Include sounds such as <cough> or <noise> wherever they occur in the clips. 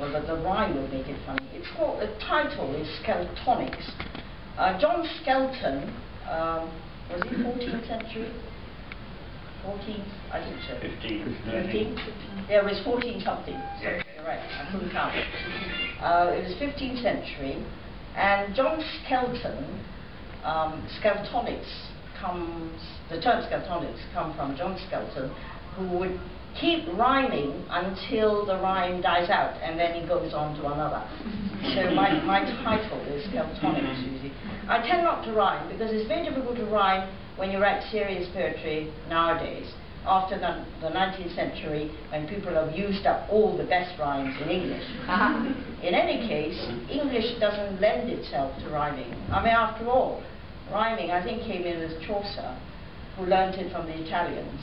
or that the rhyme would make it funny. It's called, the title is Skeltonics. Uh, John Skelton, um, was he 14th century? 14th, I think so. 15. 15? Yeah, it was 14 something. So Yeah. you're right, I couldn't count. Uh, it was 15th century, and John Skelton, um, Skeltonics comes, the term Skeltonics come from John Skelton, who would keep rhyming until the rhyme dies out, and then he goes on to another. So my, my title is Skeltonics, Susie. I tend not to rhyme, because it's very difficult to rhyme when you write serious poetry nowadays. After the, the 19th century, when people have used up all the best rhymes in English. <laughs> In any case, English doesn't lend itself to rhyming. I mean, after all, rhyming, I think, came in as Chaucer, who learnt it from the Italians.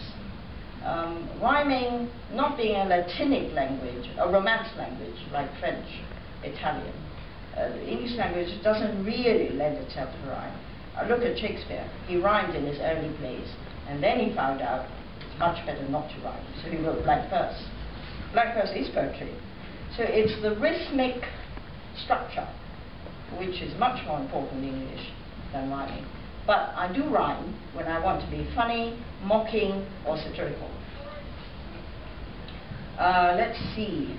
Um, rhyming, not being a Latinic language, a Romance language like French, Italian, uh, the English language doesn't really lend itself to rhyme. Uh, look at Shakespeare. He rhymed in his early plays, and then he found out it's much better not to rhyme, so he wrote blank verse. Blank verse is poetry. So it's the rhythmic structure which is much more important in English than rhyming. But I do rhyme when I want to be funny, mocking, or satirical. Uh, let's see.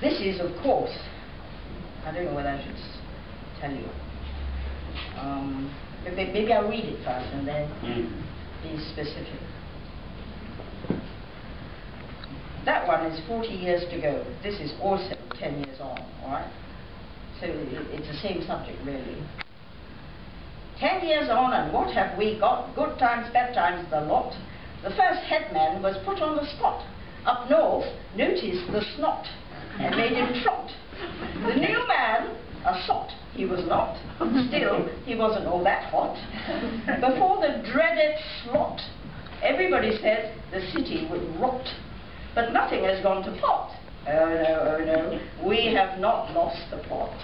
This is, of course, I don't know whether I should tell you. Um, maybe, I'll read it first and then Mm. be specific. That one is 40 years to go. This is also 10 years on, all right? So it's the same subject, really. Ten years on, and what have we got? Good times, bad times, the lot. The first headman was put on the spot. Up north, noticed the snot, and made him trot. The new man, a sot, he was not. Still, he wasn't all that hot. Before the dreaded slot, everybody said the city would rot. But nothing has gone to pot. Oh no, oh no, we have not lost the plot.